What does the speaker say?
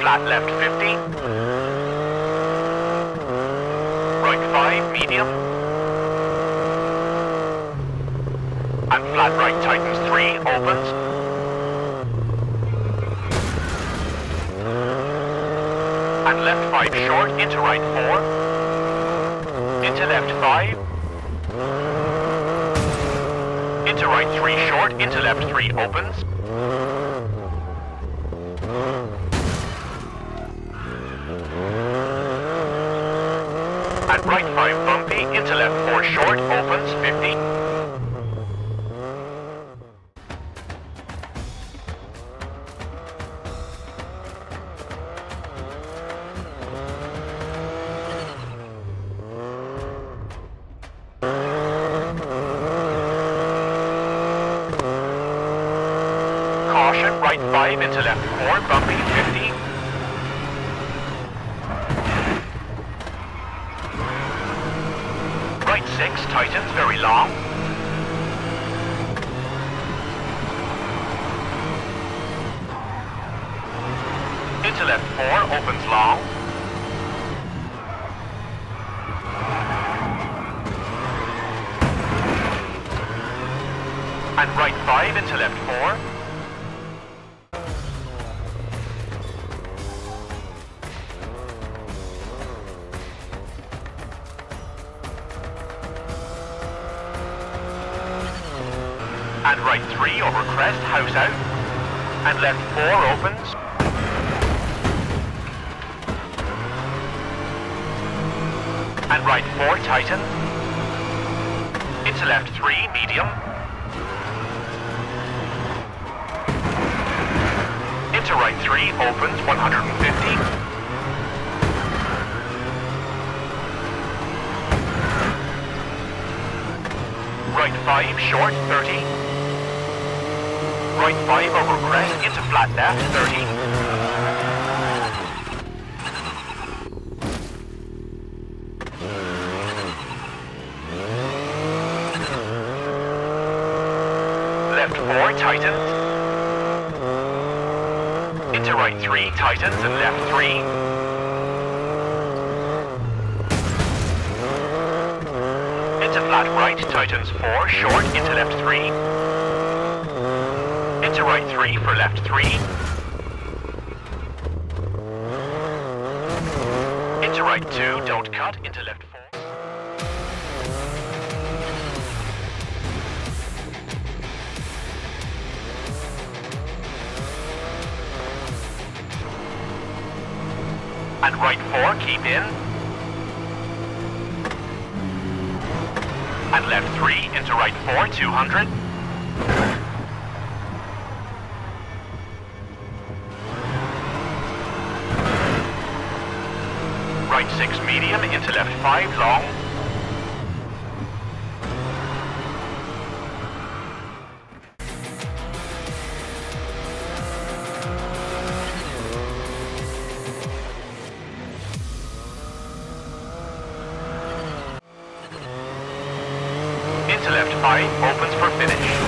Flat left 50. Right 5, medium. And flat right tightens 3, opens. And left 5 short, into right 4. Into left 5. Into right 3 short, into left 3 opens. And right 5 bumpy, into left 4 short, opens 50. Caution, right 5 into left 4, bumpy 50. 6 tightens very long. Into left 4 opens long. And right 5 into left 4. And right 3 over crest, house out. And left 4 opens. And right 4 tighten. Into left 3, medium. Into right 3, opens 150. Right 5, short, 30. Right 5 over crest, into flat left, 30. Left 4, tightens. Into right 3, tightens, and left 3. Into flat right, tightens 4, short, into left 3. Into right 3 for left 3. Into right 2, don't cut, into left 4. And right 4, keep in. And left 3 into right 4, 200. Right 6 medium into left 5 long. Into left 5 opens for finish.